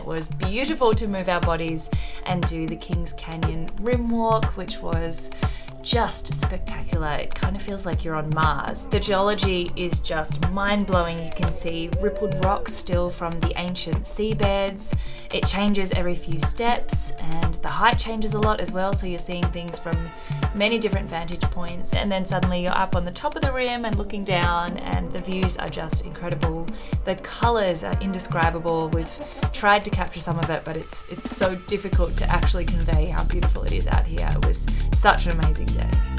It was beautiful to move our bodies and do the Kings Canyon rim walk, which was just spectacular. It kind of feels like you're on Mars. The geology is just mind blowing. You can see rippled rocks still from the ancient seabeds. It changes every few steps and the height changes a lot as well. So you're seeing things from many different vantage points. And then suddenly you're up on the top of the rim and looking down, and the views are just incredible. The colors are indescribable. We've tried to capture some of it, but it's it's so difficult to actually convey how beautiful it is out here. It was such an amazing day.